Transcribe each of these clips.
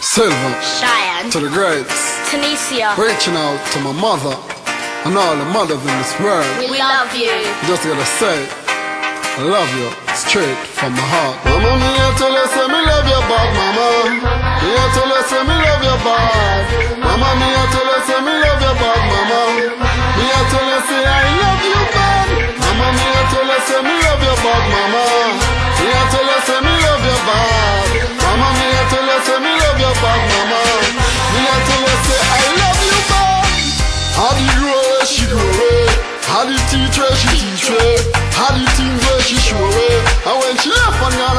Silver. Cheyenne. Silver Grades. Tunisia. Reaching out to my mother and all the mothers in this world. We, love you. Just gotta say, I love you straight from my heart. Mama, me here to listen, me love you bad, mama. Me here to listen, me love you bad. Mama, me here to listen, me love How the teacher, she teach me. How the things where she show me. And when she left on your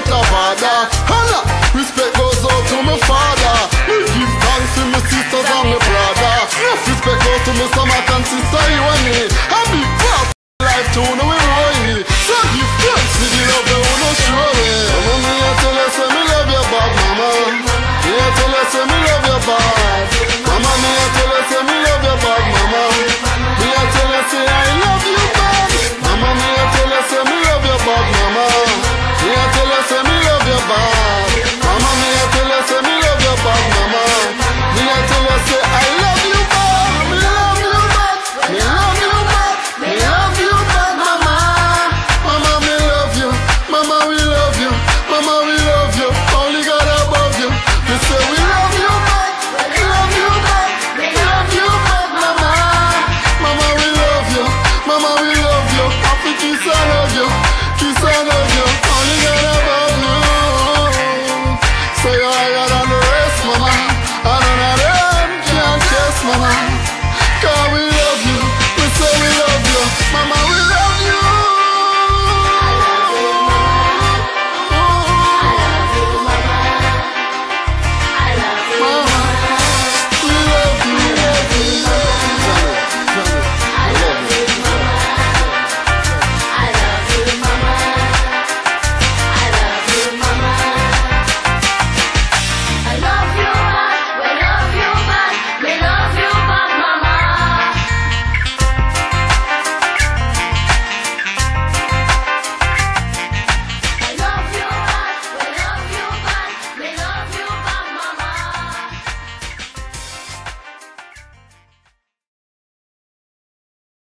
better mother. Holla, respect goes out to my father. love you. Mama, we love you.